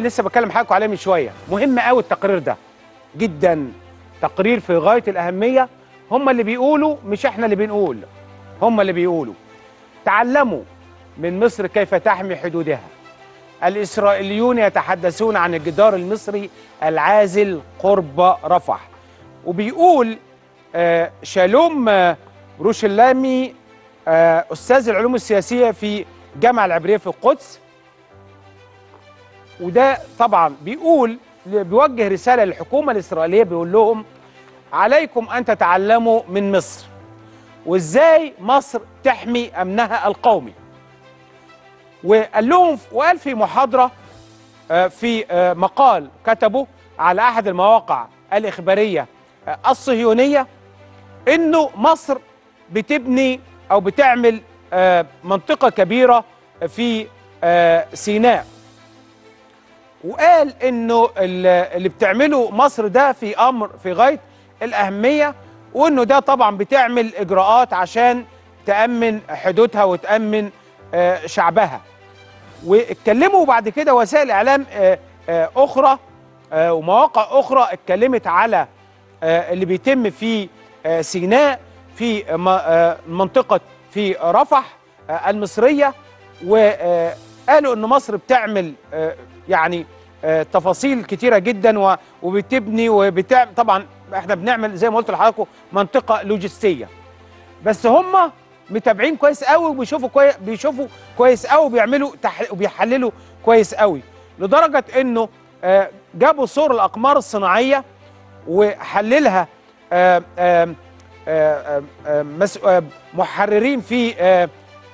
لسه بكلم حضراتكم عليه من شوية. مهم قوي التقرير ده. جدا. تقرير في غاية الأهمية. هم اللي بيقولوا مش إحنا اللي بنقول. هم اللي بيقولوا. تعلموا من مصر كيف تحمي حدودها. الإسرائيليون يتحدثون عن الجدار المصري العازل قرب رفح. وبيقول آه شالوم آه روشلامي آه أستاذ العلوم السياسية في جامعة العبرية في القدس. وده طبعا بيقول بيوجه رسالة للحكومة الإسرائيلية بيقول لهم عليكم أن تتعلموا من مصر. وإزاي مصر تحمي أمنها القومي. وقال لهم وقال في محاضرة في مقال كتبه على أحد المواقع الإخبارية الصهيونية إنه مصر بتبني أو بتعمل منطقة كبيرة في سيناء. وقال إنه اللي بتعمله مصر ده في أمر في غاية الأهمية وإنه ده طبعا بتعمل إجراءات عشان تأمن حدودها وتأمن شعبها. واتكلموا بعد كده وسائل إعلام أخرى ومواقع أخرى اتكلمت على اللي بيتم في سيناء في منطقة في رفح المصرية وقالوا إن مصر بتعمل يعني تفاصيل كتيرة جدا وبتبني وبتعمل طبعا إحنا بنعمل زي ما قلت لحضراتكم منطقة لوجستية بس هم متابعين كويس قوي وبيشوفوا كويس بيشوفوا كويس قوي وبيعملوا تح... وبيحللوا كويس قوي لدرجة إنه آه جابوا صور الأقمار الصناعية وحللها آه آه آه آه. آه محررين في آه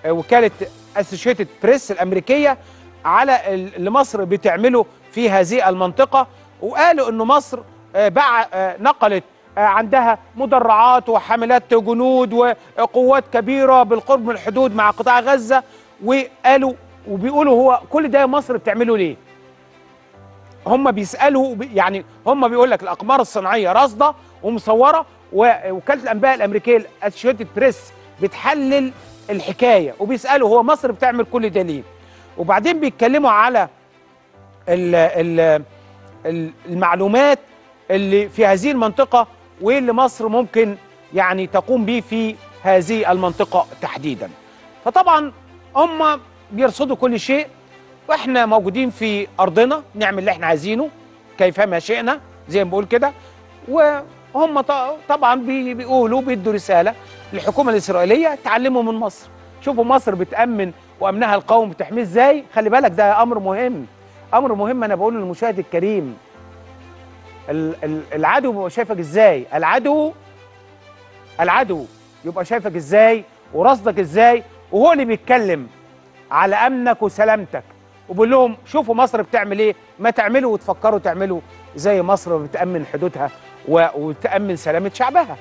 وكالة اسوشيتد بريس الأمريكية على اللي مصر بتعمله في هذه المنطقة وقالوا إنه مصر آه. آه نقلت عندها مدرعات وحملات جنود وقوات كبيرة بالقرب من الحدود مع قطاع غزة وقالوا وبيقولوا هو كل ده مصر بتعمله ليه؟ هم بيسألوا يعني هم بيقول لك الأقمار الصناعية راصده ومصورة ووكاله الأنباء الأمريكية الاسوشيتد بريس بتحلل الحكاية وبيسألوا هو مصر بتعمل كل ده ليه؟ وبعدين بيتكلموا على ال ال المعلومات اللي في هذه المنطقة وايه اللي مصر ممكن يعني تقوم به في هذه المنطقة تحديدا. فطبعا هم بيرصدوا كل شيء وإحنا موجودين في أرضنا نعمل اللي إحنا عايزينه كيفما شئنا زي ما بقول كده وهم طبعا بيقولوا بيدوا رسالة للحكومة الإسرائيلية تعلموا من مصر. شوفوا مصر بتأمن وأمنها القومي بتحميه إزاي؟ خلي بالك ده أمر مهم. أمر مهم أنا بقوله للمشاهد الكريم. العدو بيبقى شايفك إزاي؟ العدو العدو يبقى شايفك إزاي؟ ورصدك إزاي؟ وهو اللي بيتكلم على أمنك وسلامتك. وبيقول لهم شوفوا مصر بتعمل إيه؟ ما تعملوا وتفكروا تعملوا زي مصر بتأمن حدودها وتأمن سلامة شعبها.